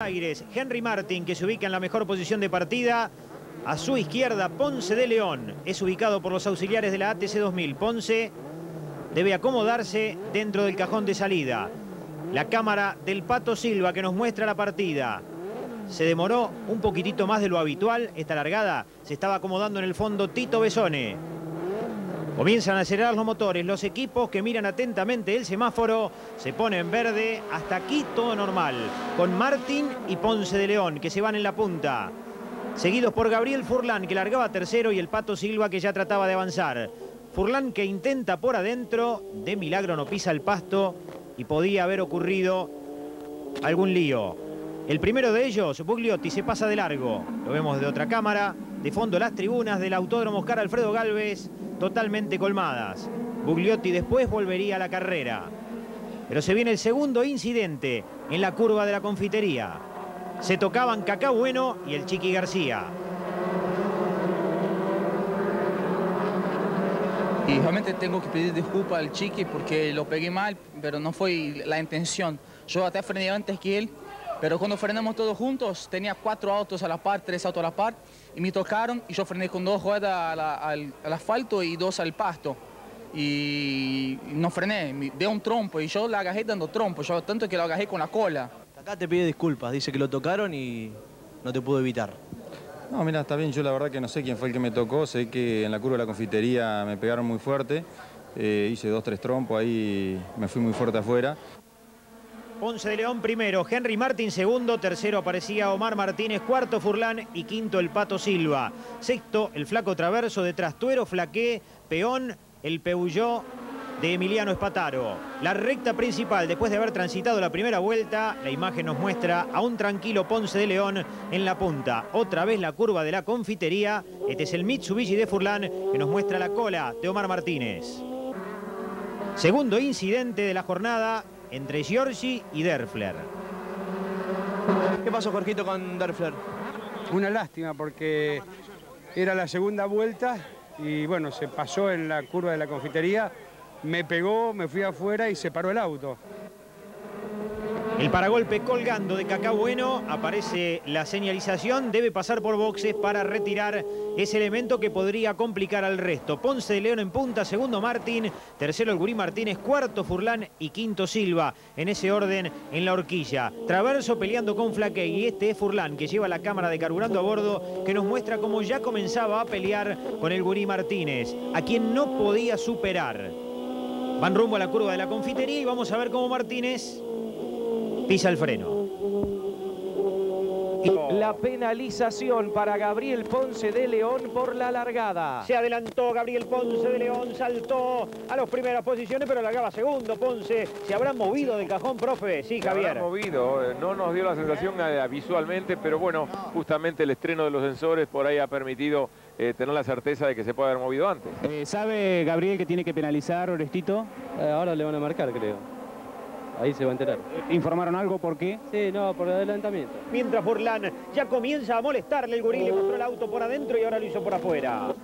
Aires, Henry Martin, que se ubica en la mejor posición de partida. A su izquierda, Ponce de León. Es ubicado por los auxiliares de la ATC 2000. Ponce debe acomodarse dentro del cajón de salida. La cámara del Pato Silva que nos muestra la partida. Se demoró un poquitito más de lo habitual. Esta largada se estaba acomodando en el fondo Tito Besone. Comienzan a acelerar los motores, los equipos que miran atentamente el semáforo se ponen en verde, hasta aquí todo normal, con Martín y Ponce de León que se van en la punta, seguidos por Gabriel Furlán que largaba tercero y el Pato Silva que ya trataba de avanzar. Furlán que intenta por adentro, de milagro no pisa el pasto. Y podía haber ocurrido algún lío. El primero de ellos, Bugliotti, se pasa de largo, lo vemos de otra cámara, de fondo las tribunas del Autódromo Oscar Alfredo Galvez, totalmente colmadas. Bugliotti después volvería a la carrera. Pero se viene el segundo incidente en la curva de la confitería. Se tocaban Cacá Bueno y el Chiqui García. Y realmente tengo que pedir disculpas al Chiqui porque lo pegué mal, pero no fue la intención. Yo hasta frené antes que él, pero cuando frenamos todos juntos, tenía cuatro autos a la par, tres autos a la par, y me tocaron y yo frené con dos ruedas al, asfalto y dos al pasto. Y no frené, de un trompo y yo la agarré dando trompo, yo tanto que lo agarré con la cola. Acá te pide disculpas, dice que lo tocaron y no te pudo evitar. No, mira, está bien, yo la verdad que no sé quién fue el que me tocó, sé que en la curva de la confitería me pegaron muy fuerte, eh, hice dos, tres trompos, ahí me fui muy fuerte afuera. Ponce de León primero, Henry Martín segundo, tercero aparecía Omar Martínez, cuarto Furlán y quinto el Pato Silva. Sexto, el Flaco Traverso, detrás Tuero, Flaqué, Peón, el Peulló de Emiliano Espataro. La recta principal, después de haber transitado la primera vuelta, la imagen nos muestra a un tranquilo Ponce de León en la punta. Otra vez la curva de la confitería. Este es el Mitsubishi de Furlán que nos muestra la cola de Omar Martínez. Segundo incidente de la jornada, entre Giorgi y Derfler. ¿Qué pasó, Jorgito, con Derfler? Una lástima porque era la segunda vuelta y bueno, se pasó en la curva de la confitería, me pegó, me fui afuera y se paró el auto. El paragolpe colgando de Cacao Bueno, aparece la señalización, debe pasar por boxes para retirar ese elemento que podría complicar al resto. Ponce de León en punta, segundo Martín, tercero el Gurí Martínez, cuarto Furlán y quinto Silva, en ese orden en la horquilla. Traverso peleando con Flaque y este es Furlán que lleva la cámara de carburando a bordo que nos muestra cómo ya comenzaba a pelear con el Gurí Martínez, a quien no podía superar. Van rumbo a la curva de la confitería y vamos a ver cómo Martínez pisa el freno. La penalización para Gabriel Ponce de León por la largada. Se adelantó Gabriel Ponce de León, saltó a las primeras posiciones, pero largaba segundo. Ponce, ¿se habrá movido del cajón, profe? Sí, Javier. Se movido, eh, no nos dio la sensación eh, visualmente, pero bueno, justamente el estreno de los sensores por ahí ha permitido eh, tener la certeza de que se puede haber movido antes. ¿Sabe Gabriel que tiene que penalizar Orestito? ahora le van a marcar, creo. Ahí se va a enterar. ¿Informaron algo por qué? Sí, no, por adelantamiento. Mientras Furlan ya comienza a molestarle, el gurí le mostró el auto por adentro y ahora lo hizo por afuera.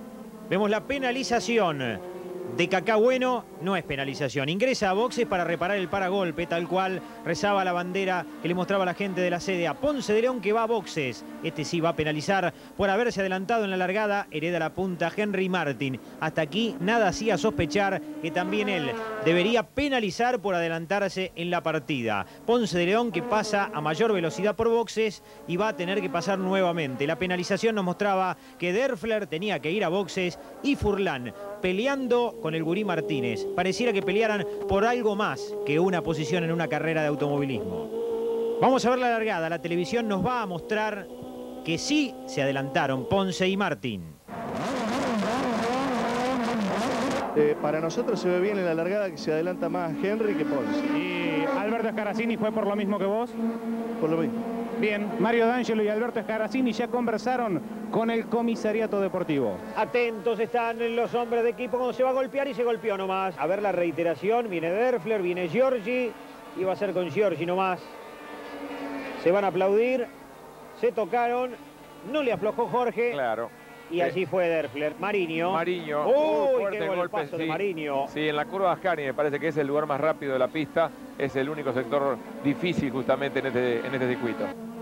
Vemos la penalización de Cacá Bueno no es penalización. Ingresa a boxes para reparar el paragolpe, tal cual rezaba la bandera que le mostraba la gente de la sede a Ponce de León que va a boxes. Este sí va a penalizar por haberse adelantado en la largada. Hereda la punta Henry Martin. Hasta aquí nada hacía sospechar que también él debería penalizar por adelantarse en la partida. Ponce de León que pasa a mayor velocidad por boxes y va a tener que pasar nuevamente. La penalización nos mostraba que Derfler tenía que ir a boxes y Furlan peleando con el Gurí Martínez. Pareciera que pelearan por algo más que una posición en una carrera de automovilismo. Vamos a ver la largada. La televisión nos va a mostrar que sí se adelantaron Ponce y Martín. Eh, para nosotros se ve bien en la largada que se adelanta más Henry que Ponce. ¿Y Alberto Escaracini fue por lo mismo que vos? Por lo mismo. Bien, Mario D'Angelo y Alberto Escaracini ya conversaron con el comisariato deportivo. Atentos están los hombres de equipo cuando se va a golpear y se golpeó nomás. A ver la reiteración, viene Derfler, viene Giorgi y va a ser con Giorgi nomás. Se van a aplaudir, se tocaron, no le aflojó Jorge. Claro. Y allí fue Derfler. Mariño. Mariño. Uy, qué golpe, sí. de Mariño. Sí, en la curva de Ascani me parece que es el lugar más rápido de la pista. Es el único sector difícil justamente en este, en este circuito.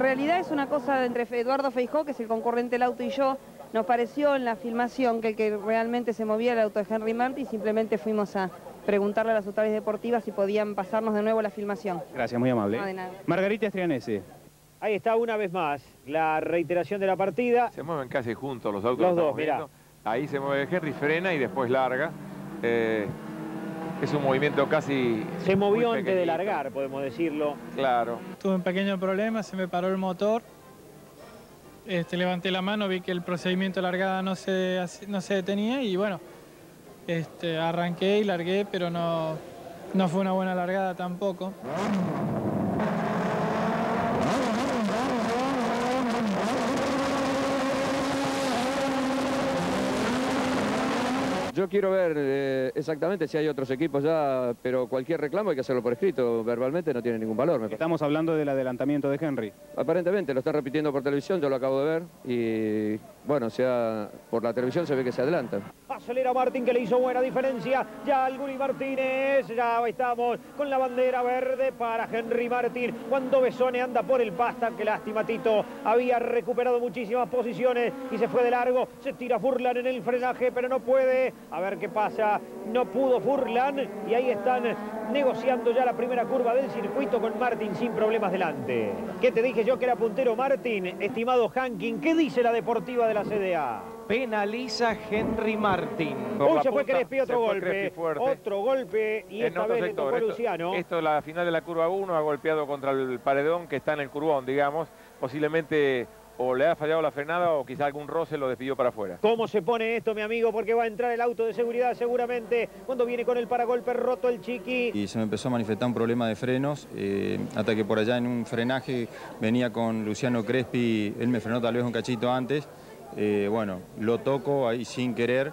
En realidad es una cosa entre Eduardo Feijó, que es el concurrente del auto, y yo. Nos pareció en la filmación que el que realmente se movía era el auto de Henry Martin y simplemente fuimos a preguntarle a las autoridades deportivas si podían pasarnos de nuevo la filmación. Gracias, muy amable. No, de nada. Margarita Estrianese. Ahí está una vez más la reiteración de la partida. Se mueven casi juntos los autos. Los que dos, estamos mirá. viendo. Ahí se mueve Henry, frena y después larga. Eh, es un movimiento casi... Se movió muy antes de largar, podemos decirlo. Claro. Tuve un pequeño problema, se me paró el motor. Este, levanté la mano, vi que el procedimiento de largada no se, no se detenía y bueno, este, arranqué y largué, pero no, no fue una buena largada tampoco. Yo quiero ver eh, exactamente si hay otros equipos ya, pero cualquier reclamo hay que hacerlo por escrito. Verbalmente no tiene ningún valor. me. Estamos hablando del adelantamiento de Henry. Aparentemente lo están repitiendo por televisión, yo lo acabo de ver y bueno, sea, por la televisión se ve que se adelantan. Acelera Martín que le hizo buena diferencia. Ya Alguni Martínez. Ya estamos con la bandera verde para Henry Martín. Cuando Besone anda por el pasta. Qué lástima Tito. Había recuperado muchísimas posiciones y se fue de largo. Se tira Furlan en el frenaje pero no puede. A ver qué pasa. No pudo Furlan y ahí están negociando ya la primera curva del circuito con Martín sin problemas delante. ¿Qué te dije yo que era puntero Martín? Estimado Hankin, ¿qué dice la deportiva de la CDA? Penaliza Henry Martin. Por Uy, se fue Crespi, otro golpe. Crespi. Otro golpe y en esta vez le tocó Esto, Luciano. esto es la final de la curva 1, ha golpeado contra el paredón que está en el curvón, digamos. Posiblemente o le ha fallado la frenada o quizá algún roce lo despidió para afuera. ¿Cómo se pone esto, mi amigo? Porque va a entrar el auto de seguridad seguramente cuando viene con el paragolpe roto el chiqui. Y se me empezó a manifestar un problema de frenos, eh, hasta que por allá en un frenaje venía con Luciano Crespi, él me frenó tal vez un cachito antes. Eh, bueno, lo toco ahí sin querer.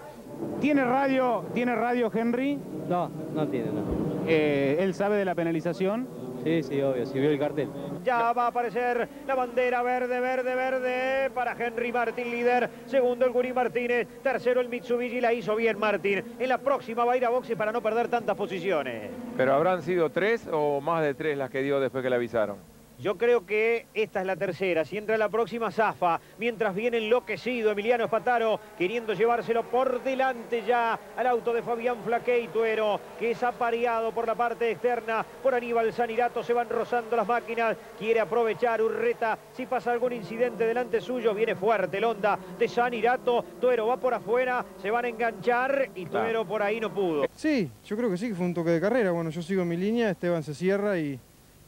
¿Tiene radio, ¿tiene radio Henry? No, no tiene, no. Eh, ¿Él sabe de la penalización? Sí, sí, obvio, si vio el cartel. Ya va a aparecer la bandera verde, verde, verde para Henry Martín, líder. Segundo el Guri Martínez. Tercero el Mitsubishi, la hizo bien Martín. En la próxima va a ir a boxe para no perder tantas posiciones. Pero habrán sido tres o más de tres las que dio después que le avisaron. Yo creo que esta es la tercera. Si entra la próxima, zafa. Mientras viene enloquecido Emiliano Espataro, queriendo llevárselo por delante ya al auto de Fabián Flaqueituero, que es apareado por la parte externa por Aníbal Sanirato. Se van rozando las máquinas. Quiere aprovechar Urreta. Si pasa algún incidente delante suyo, viene fuerte el Honda de Sanirato. Tuero va por afuera, se van a enganchar y Tuero por ahí no pudo. Sí, yo creo que sí, que fue un toque de carrera. Bueno, yo sigo en mi línea, Esteban se cierra y,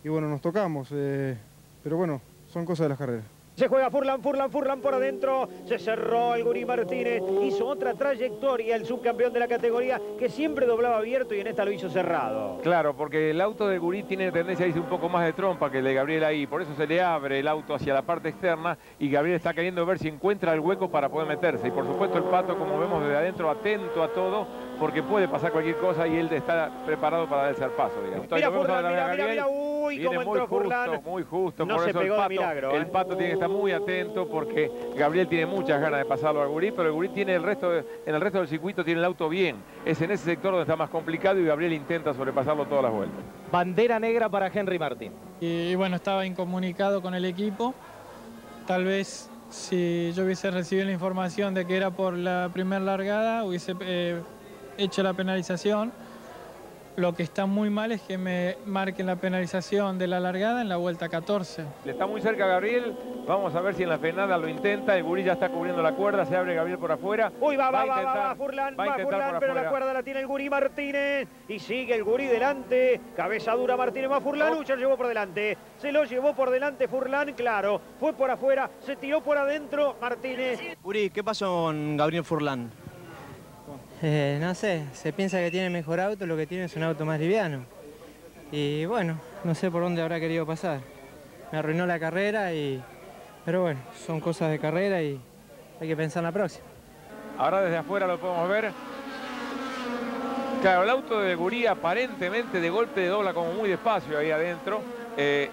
y bueno, nos tocamos. eh, pero bueno, son cosas de las carreras. Se juega Furlan, Furlan, Furlan por adentro. Se cerró el Gurí Martínez. Hizo otra trayectoria el subcampeón de la categoría que siempre doblaba abierto y en esta lo hizo cerrado. Claro, porque el auto de Gurí tiene tendencia a irse un poco más de trompa que el de Gabriel ahí. Por eso se le abre el auto hacia la parte externa y Gabriel está queriendo ver si encuentra el hueco para poder meterse. Y por supuesto el Pato, como vemos desde adentro, atento a todo, porque puede pasar cualquier cosa y él está preparado para dar el zarpazo, digamos. Mira Furlan, mira, mira, mira. Uy, Viene cómo muy entró justo, Furlan. muy justo. No por se eso pegó el de pato, milagro, El ¿eh? Pato tiene que estar muy atento porque Gabriel tiene muchas ganas de pasarlo al Gurí, pero el Gurí tiene el resto de- en el resto del circuito tiene el auto bien. Es en ese sector donde está más complicado y Gabriel intenta sobrepasarlo todas las vueltas. Bandera negra para Henry Martín. Y bueno, estaba incomunicado con el equipo. Tal vez si yo hubiese recibido la información de que era por la primera largada, hubiese eh, hecho la penalización. Lo que está muy mal es que me marquen la penalización de la largada en la vuelta 14. Le está muy cerca Gabriel. Vamos a ver si en la frenada lo intenta. El Gurí ya está cubriendo la cuerda. Se abre Gabriel por afuera. Uy, va, va, va, va, intentar- va, Furlan, va a va, intentar Furlan, pero la afuera. cuerda la tiene el Gurí Martínez y sigue el Gurí delante. Cabeza dura Martínez, va Furlan, uy, se lo llevó por delante. Se lo llevó por delante Furlan, claro. Fue por afuera, se tiró por adentro Martínez. Uri, ¿qué pasó con Gabriel Furlan? Eh, no sé, se piensa que tiene mejor auto, lo que tiene es un auto más liviano. Y bueno, no sé por dónde habrá querido pasar. Me arruinó la carrera y... Pero bueno, son cosas de carrera y hay que pensar en la próxima. Ahora desde afuera lo podemos ver. Claro, el auto de Gurí aparentemente de golpe de dobla como muy despacio ahí adentro. Eh,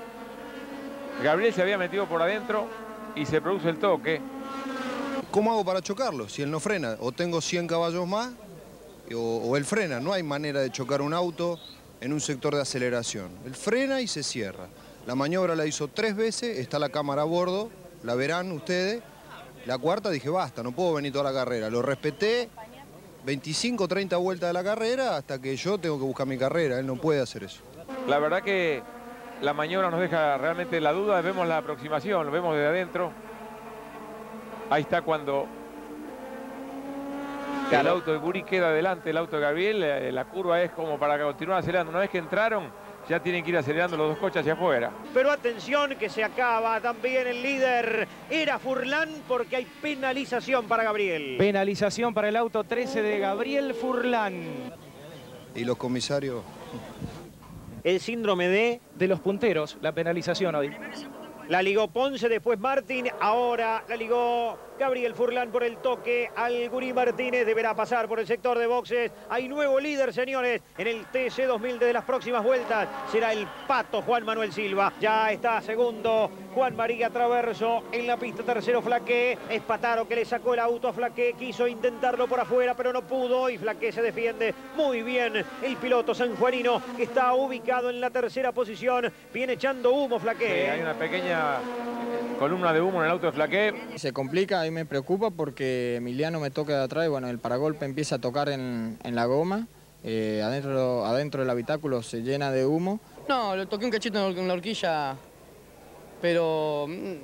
Gabriel se había metido por adentro y se produce el toque. ¿Cómo hago para chocarlo si él no frena? O tengo 100 caballos más o, o él frena. No hay manera de chocar un auto en un sector de aceleración. Él frena y se cierra. La maniobra la hizo tres veces, está la cámara a bordo, la verán ustedes. La cuarta dije, basta, no puedo venir toda la carrera. Lo respeté 25, 30 vueltas de la carrera hasta que yo tengo que buscar mi carrera. Él no puede hacer eso. La verdad que la maniobra nos deja realmente la duda. Vemos la aproximación, lo vemos desde adentro. Ahí está cuando el auto de Guri queda delante del auto de Gabriel. La curva es como para continuar acelerando. Una vez que entraron, ya tienen que ir acelerando los dos coches hacia afuera. Pero atención que se acaba también el líder. Era Furlan porque hay penalización para Gabriel. Penalización para el auto 13 de Gabriel Furlan. Y los comisarios... El síndrome de... De los punteros, la penalización hoy. La ligó Ponce, después Martín, ahora la ligó Gabriel Furlan por el toque al Gurí Martínez. Deberá pasar por el sector de boxes. Hay nuevo líder, señores, en el TC 2000 desde las próximas vueltas. Será el Pato Juan Manuel Silva. Ya está segundo Juan María Traverso en la pista. Tercero Flaqué. Es Pataro que le sacó el auto a Flaqué. Quiso intentarlo por afuera, pero no pudo. Y Flaqué se defiende muy bien. El piloto sanjuanino que está ubicado en la tercera posición. Viene echando humo Flaqué. hay una pequeña columna de humo en el auto de Flaqué. Se complica, mí me preocupa porque Emiliano me toca de atrás y bueno, el paragolpe empieza a tocar en, en la goma. eh, adentro, adentro del habitáculo se llena de humo. No, lo toqué un cachito en la horquilla, pero... mm,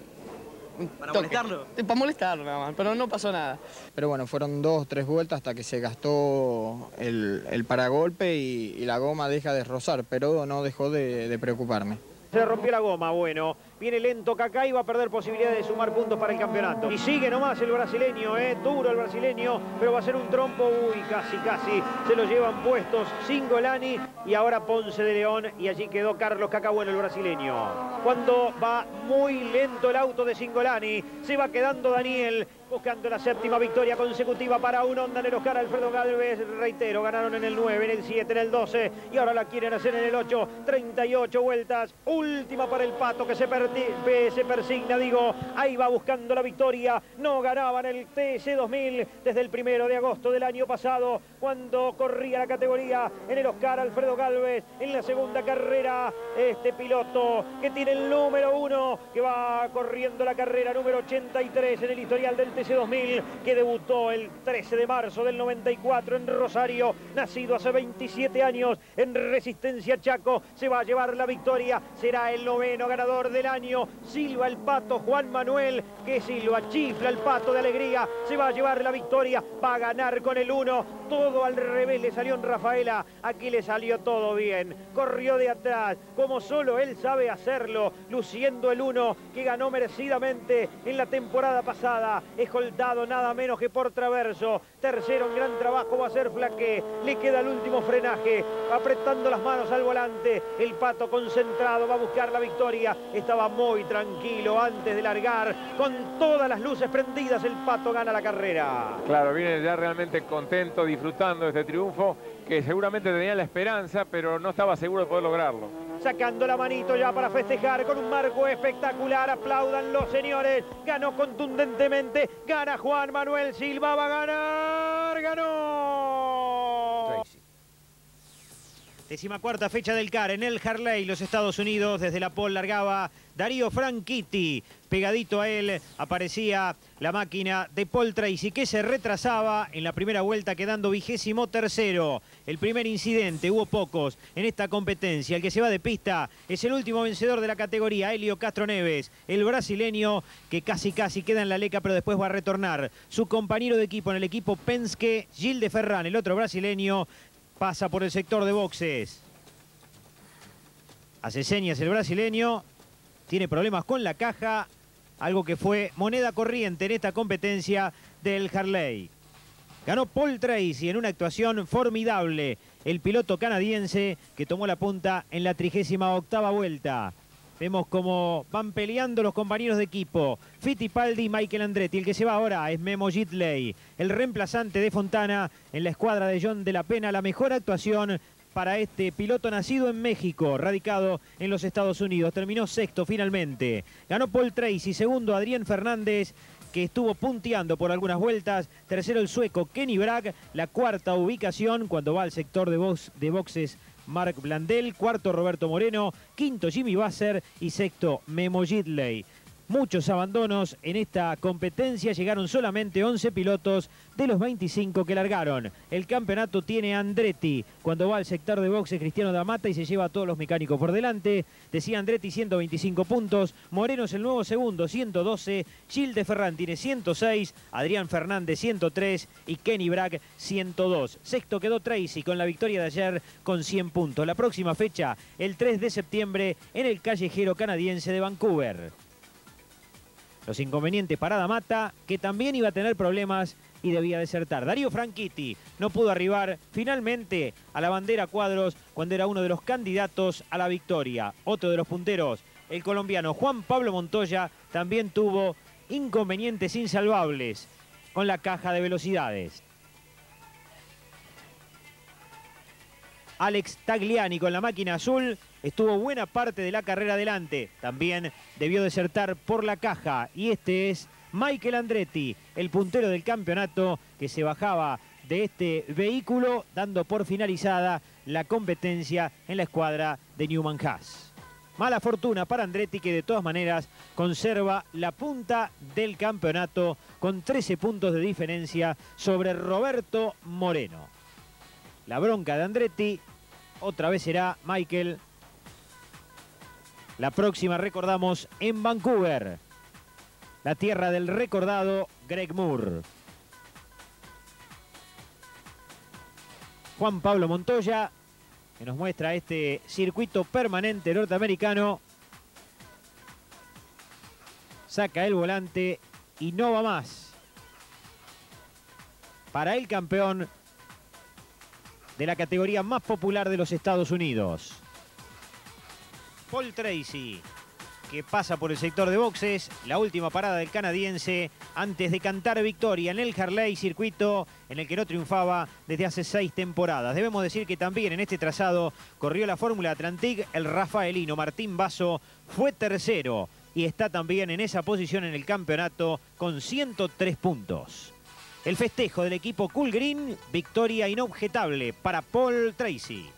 ¿Para toque. molestarlo? Eh, Para molestarlo nada más, pero no pasó nada. Pero bueno, fueron dos, tres vueltas hasta que se gastó el, el paragolpe y, y la goma deja de rozar, pero no dejó de, de preocuparme. Se rompió la goma, bueno. Viene lento Kaká y va a perder posibilidad de sumar puntos para el campeonato. Y sigue nomás el brasileño, ¿eh? duro el brasileño, pero va a ser un trompo. Uy, casi, casi. Se lo llevan puestos Singolani y ahora Ponce de León. Y allí quedó Carlos Kaká, bueno, el brasileño. Cuando va muy lento el auto de Singolani, se va quedando Daniel. Buscando la séptima victoria consecutiva para un Honda en el Oscar Alfredo Galvez. Reitero, ganaron en el 9, en el 7, en el 12 y ahora la quieren hacer en el 8. 38 vueltas. Última para el Pato que se, perti- se persigna, digo. Ahí va buscando la victoria. No ganaban el TC 2000 desde el primero de agosto del año pasado cuando corría la categoría en el Oscar Alfredo Galvez. En la segunda carrera, este piloto que tiene el número uno que va corriendo la carrera número 83 en el historial del TC 2000 que debutó el 13 de marzo del 94 en Rosario, nacido hace 27 años en Resistencia Chaco, se va a llevar la victoria, será el noveno ganador del Silva el Pato, Juan Manuel, que Silva chifla el Pato de alegría, se va a llevar la victoria, va a ganar con el uno, todo al revés le salió en Rafaela, aquí le salió todo bien, corrió de atrás, como solo él sabe hacerlo, luciendo el uno que ganó merecidamente en la temporada pasada, escoltado nada menos que por Traverso. Tercero en gran trabajo va a ser Flaque. Le queda el último frenaje, apretando las manos al volante. El pato concentrado va a buscar la victoria. Estaba muy tranquilo antes de largar. Con todas las luces prendidas, el pato gana la carrera. Claro, viene ya realmente contento, disfrutando de este triunfo, que seguramente tenía la esperanza, pero no estaba seguro de poder lograrlo. Sacando la manito ya para festejar con un marco espectacular. Aplaudan los señores. Ganó contundentemente. Gana Juan Manuel Silva. Va a ganar. Ganó. Décima cuarta fecha del CAR en el Harley, los Estados Unidos. Desde la pole largaba Darío Franchitti. Pegadito a él aparecía la máquina de Paul Tracy que se retrasaba en la primera vuelta quedando vigésimo tercero. El primer incidente, hubo pocos en esta competencia. El que se va de pista es el último vencedor de la categoría, Helio Castro Neves, el brasileño que casi casi queda en la leca pero después va a retornar. Su compañero de equipo en el equipo Penske, Gil de Ferran, el otro brasileño, pasa por el sector de boxes. Hace señas el brasileño, tiene problemas con la caja, algo que fue moneda corriente en esta competencia del Harley. Ganó Paul Tracy en una actuación formidable, el piloto canadiense que tomó la punta en la 38 vuelta. Vemos cómo van peleando los compañeros de equipo. Fittipaldi y Michael Andretti. El que se va ahora es Memo Gitley, el reemplazante de Fontana en la escuadra de John de la Pena. La mejor actuación para este piloto nacido en México, radicado en los Estados Unidos. Terminó sexto finalmente. Ganó Paul Tracy, segundo Adrián Fernández, que estuvo punteando por algunas vueltas. Tercero el sueco Kenny Bragg, la cuarta ubicación cuando va al sector de, box, de boxes Mark Blandel, cuarto Roberto Moreno, quinto Jimmy Basser y sexto Memo Gidley. Muchos abandonos en esta competencia, llegaron solamente 11 pilotos de los 25 que largaron. El campeonato tiene Andretti, cuando va al sector de boxes Cristiano Damata y se lleva a todos los mecánicos por delante. Decía Andretti 125 puntos, Moreno es el nuevo segundo 112, Gilde Ferran tiene 106, Adrián Fernández 103 y Kenny Bragg 102. Sexto quedó Tracy con la victoria de ayer con 100 puntos. La próxima fecha, el 3 de septiembre, en el callejero canadiense de Vancouver. Los inconvenientes para Damata, que también iba a tener problemas y debía desertar. Darío Franchitti no pudo arribar finalmente a la bandera cuadros cuando era uno de los candidatos a la victoria. Otro de los punteros, el colombiano Juan Pablo Montoya, también tuvo inconvenientes insalvables con la caja de velocidades. Alex Tagliani con la máquina azul estuvo buena parte de la carrera adelante. También debió desertar por la caja. Y este es Michael Andretti, el puntero del campeonato que se bajaba de este vehículo, dando por finalizada la competencia en la escuadra de Newman Haas. Mala fortuna para Andretti que de todas maneras conserva la punta del campeonato con 13 puntos de diferencia sobre Roberto Moreno. La bronca de Andretti otra vez será Michael. La próxima recordamos en Vancouver, la tierra del recordado Greg Moore. Juan Pablo Montoya, que nos muestra este circuito permanente norteamericano. Saca el volante y no va más. Para el campeón de la categoría más popular de los Estados Unidos. Paul Tracy, que pasa por el sector de boxes, la última parada del canadiense antes de cantar victoria en el Harley circuito en el que no triunfaba desde hace seis temporadas. Debemos decir que también en este trazado corrió la Fórmula Atlantic el rafaelino Martín Basso fue tercero y está también en esa posición en el campeonato con 103 puntos. El festejo del equipo Cool Green, victoria inobjetable para Paul Tracy.